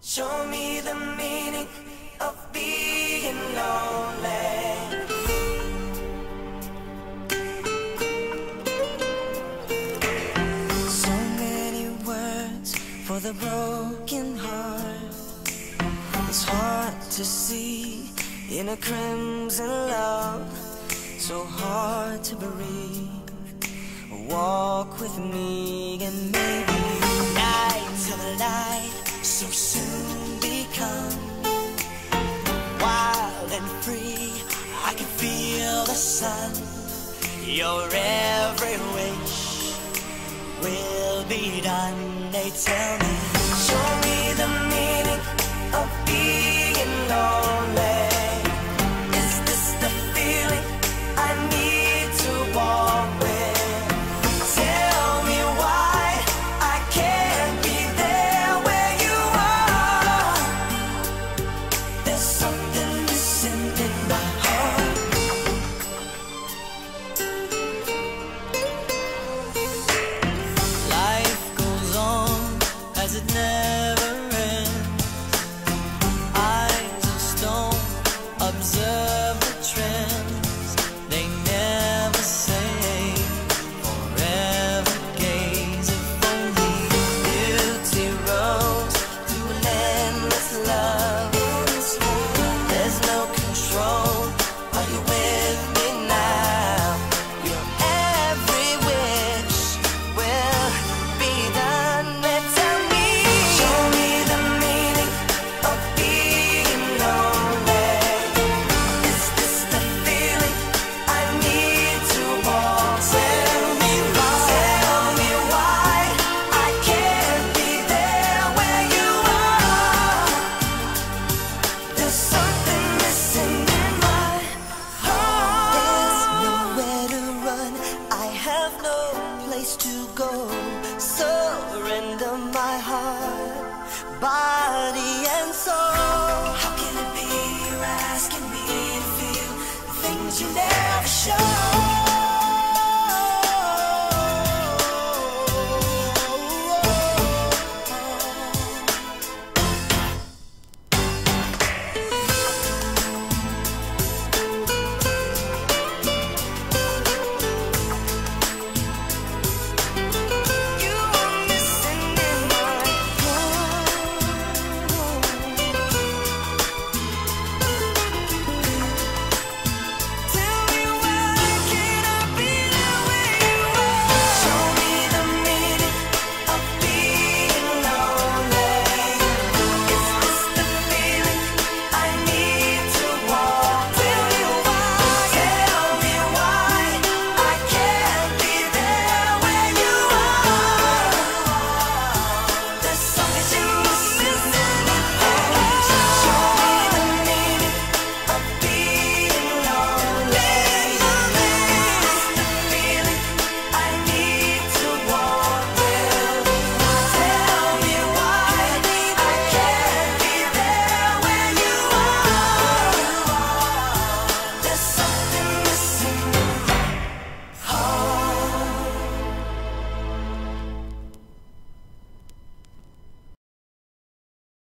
Show me the meaning of being lonely. So many words for the broken heart. It's hard to see in a crimson love. So hard to breathe. Walk with me and maybe. sun, your every wish will be done. They tell me. place to go. Surrender my heart, body and soul. How can it be you're asking me to feel the things you never show?